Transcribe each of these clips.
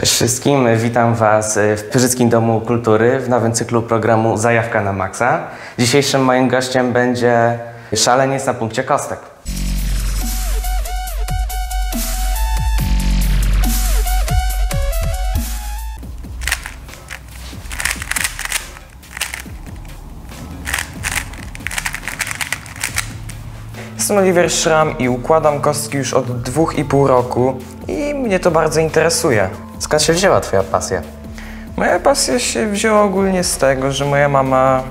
Cześć wszystkim, witam Was w Pyrzyckim Domu Kultury w nowym cyklu programu Zajawka na Maxa. Dzisiejszym moim gościem będzie szaleniec na punkcie kostek. Oliver Schramm i układam kostki już od dwóch i pół roku i mnie to bardzo interesuje. Skąd się wzięła Twoja pasja? Moja pasja się wzięła ogólnie z tego, że moja mama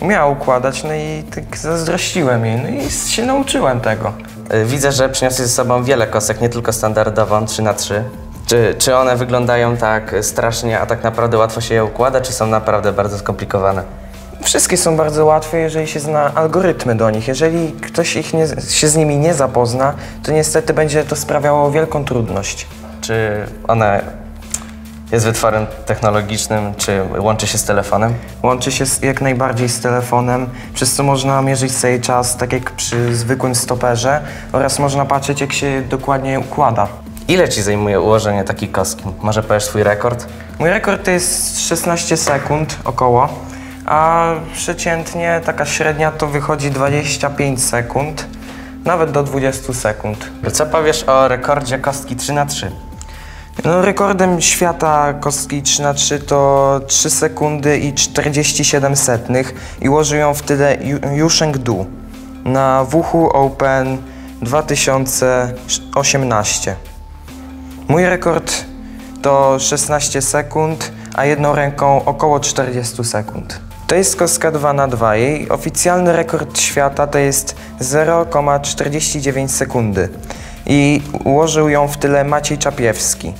umiała układać, no i tak zazdrościłem jej, no i się nauczyłem tego. Y, Widzę, że przyniosłeś ze sobą wiele kostek, nie tylko standardową 3 na 3 czy, czy one wyglądają tak strasznie, a tak naprawdę łatwo się je układa, czy są naprawdę bardzo skomplikowane? Wszystkie są bardzo łatwe, jeżeli się zna algorytmy do nich. Jeżeli ktoś ich nie, się z nimi nie zapozna, to niestety będzie to sprawiało wielką trudność. Czy one jest wytworem technologicznym, czy łączy się z telefonem? Łączy się z, jak najbardziej z telefonem, przez co można mierzyć sobie czas, tak jak przy zwykłym stoperze oraz można patrzeć, jak się dokładnie układa. Ile Ci zajmuje ułożenie takiej kostki? Może powiesz swój rekord? Mój rekord to jest 16 sekund około, a przeciętnie taka średnia to wychodzi 25 sekund, nawet do 20 sekund. Co powiesz o rekordzie kostki 3 na 3 No, rekordem świata kostki 3 na 3 to 3 sekundy i 47 setnych i ułożył ją w tyle Yu- Yusheng Du na WHU Open 2018. Mój rekord to 16 sekund, a jedną ręką około 40 sekund. To jest kostka 2 na 2 Jej oficjalny rekord świata to jest 0,49 sekundy i ułożył ją w tyle Maciej Czapiewski.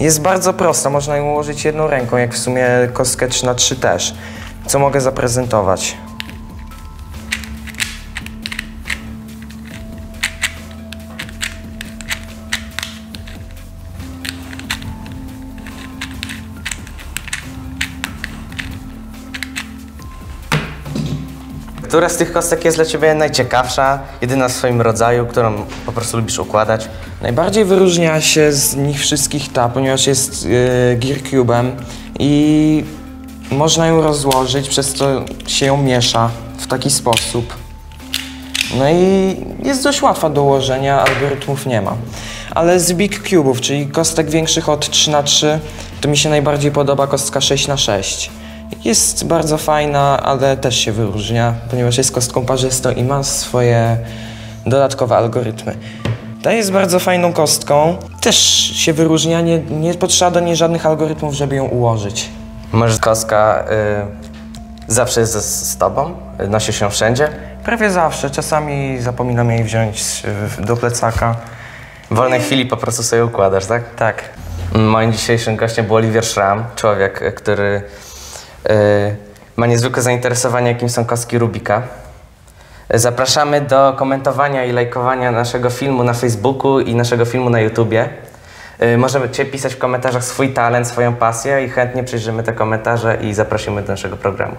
Jest bardzo prosta, można ją ułożyć jedną ręką, jak w sumie kostkę 3 na 3 też, co mogę zaprezentować. Która z tych kostek jest dla Ciebie najciekawsza, jedyna w swoim rodzaju, którą po prostu lubisz układać? Najbardziej wyróżnia się z nich wszystkich ta, ponieważ jest yy, Gear Cube'em i można ją rozłożyć, przez co się ją miesza w taki sposób. No i jest dość łatwa do ułożenia, algorytmów nie ma. Ale z Big Cube'ów, czyli kostek większych od 3 na 3 to mi się najbardziej podoba kostka 6 na 6 Jest bardzo fajna, ale też się wyróżnia, ponieważ jest kostką parzystą i ma swoje dodatkowe algorytmy. Ta jest bardzo fajną kostką, też się wyróżnia, nie, nie potrzeba do niej żadnych algorytmów, żeby ją ułożyć. Może kostka y, zawsze jest z, z Tobą? Nosi się wszędzie? Prawie zawsze, czasami zapominam jej wziąć y, do plecaka. W wolnej chwili po prostu sobie układasz, tak? Tak, Moim dzisiejszym gościem był Oliver Schramm, człowiek, który ma niezwykłe zainteresowanie, jakim są kostki Rubika. Zapraszamy do komentowania i lajkowania naszego filmu na Facebooku i naszego filmu na YouTubie. Y, Możecie pisać w komentarzach swój talent, swoją pasję i chętnie przyjrzymy te komentarze i zaprosimy do naszego programu.